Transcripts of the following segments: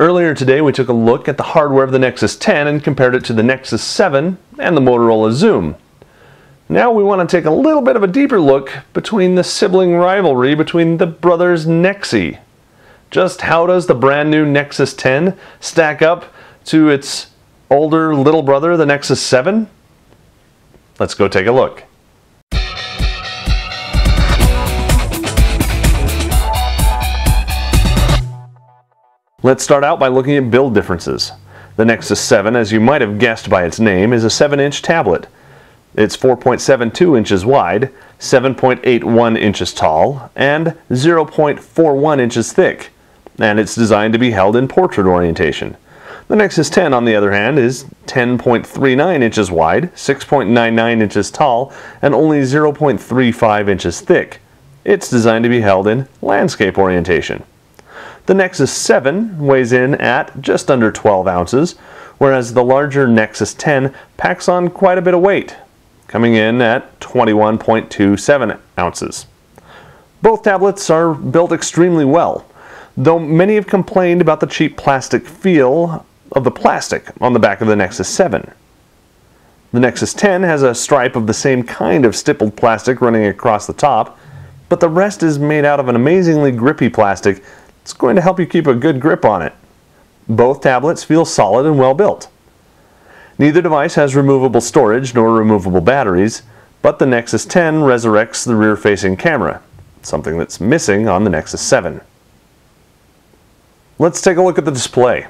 Earlier today we took a look at the hardware of the Nexus 10 and compared it to the Nexus 7 and the Motorola Xoom. Now we want to take a little bit of a deeper look between the sibling rivalry between the brothers Nexi. Just how does the brand new Nexus 10 stack up to its older little brother, the Nexus 7? Let's go take a look. Let's start out by looking at build differences. The Nexus 7, as you might have guessed by its name, is a 7-inch tablet. It's 4.72 inches wide, 7.81 inches tall, and 0.41 inches thick, and it's designed to be held in portrait orientation. The Nexus 10, on the other hand, is 10.39 inches wide, 6.99 inches tall, and only 0.35 inches thick. It's designed to be held in landscape orientation. The Nexus 7 weighs in at just under 12 ounces, whereas the larger Nexus 10 packs on quite a bit of weight, coming in at 21.27 ounces. Both tablets are built extremely well, though many have complained about the cheap plastic feel of the plastic on the back of the Nexus 7. The Nexus 10 has a stripe of the same kind of stippled plastic running across the top, but the rest is made out of an amazingly grippy plastic it's going to help you keep a good grip on it. Both tablets feel solid and well built. Neither device has removable storage nor removable batteries, but the Nexus 10 resurrects the rear-facing camera, something that's missing on the Nexus 7. Let's take a look at the display.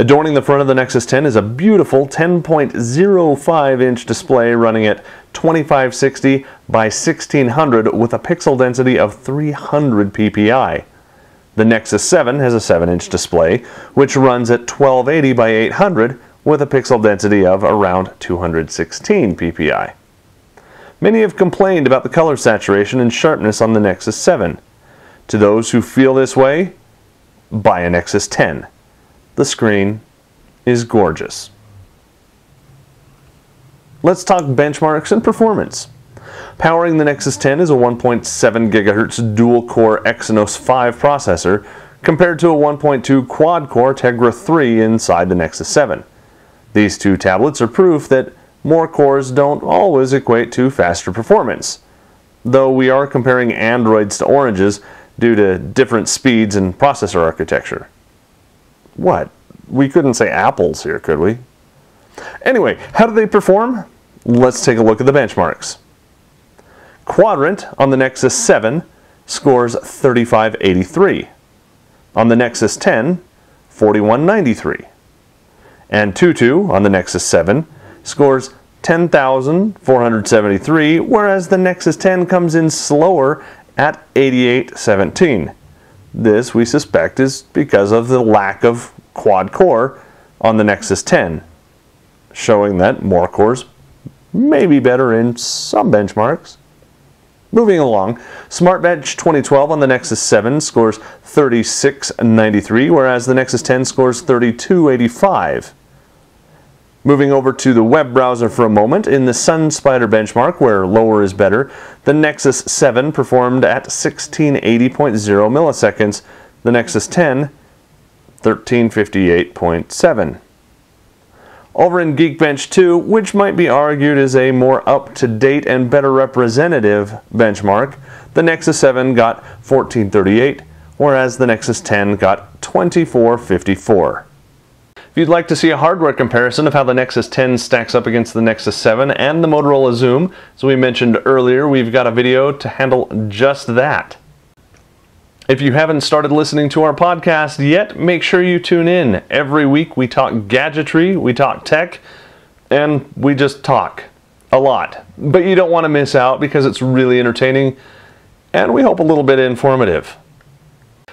Adorning the front of the Nexus 10 is a beautiful 10.05 inch display running at 2560 by 1600 with a pixel density of 300 ppi. The Nexus 7 has a 7 inch display which runs at 1280 by 800 with a pixel density of around 216 ppi. Many have complained about the color saturation and sharpness on the Nexus 7. To those who feel this way, buy a Nexus 10 the screen is gorgeous. Let's talk benchmarks and performance. Powering the Nexus 10 is a 1.7 GHz dual-core Exynos 5 processor compared to a 1.2 quad-core Tegra 3 inside the Nexus 7. These two tablets are proof that more cores don't always equate to faster performance, though we are comparing Androids to oranges due to different speeds and processor architecture. What? We couldn't say apples here, could we? Anyway, how do they perform? Let's take a look at the benchmarks. Quadrant on the Nexus 7 scores 3583. On the Nexus 10, 4193. Antutu on the Nexus 7 scores 10,473, whereas the Nexus 10 comes in slower at 8817. This, we suspect, is because of the lack of quad core on the Nexus 10, showing that more cores may be better in some benchmarks. Moving along, SmartBench 2012 on the Nexus 7 scores 3693, whereas the Nexus 10 scores 3285. Moving over to the web browser for a moment, in the SunSpider benchmark, where lower is better, the Nexus 7 performed at 1680.0 milliseconds, the Nexus 10 1358.7. Over in Geekbench 2, which might be argued is a more up-to-date and better representative benchmark, the Nexus 7 got 1438, whereas the Nexus 10 got 2454. You'd like to see a hardware comparison of how the Nexus 10 stacks up against the Nexus 7 and the Motorola Xoom, as we mentioned earlier, we've got a video to handle just that. If you haven't started listening to our podcast yet, make sure you tune in. Every week we talk gadgetry, we talk tech, and we just talk a lot. But you don't want to miss out because it's really entertaining and we hope a little bit informative.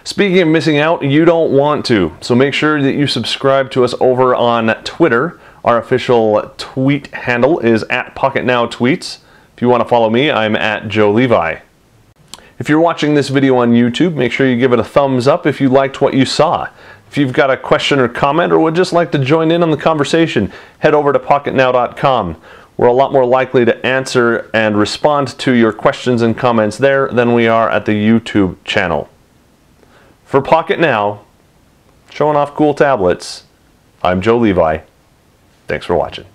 Speaking of missing out, you don't want to. So make sure that you subscribe to us over on Twitter. Our official tweet handle is at PocketNowTweets. If you want to follow me, I'm at Joe Levi. If you're watching this video on YouTube, make sure you give it a thumbs up if you liked what you saw. If you've got a question or comment or would just like to join in on the conversation, head over to pocketnow.com. We're a lot more likely to answer and respond to your questions and comments there than we are at the YouTube channel. For Pocket Now, showing off cool tablets. I'm Joe Levi. Thanks for watching.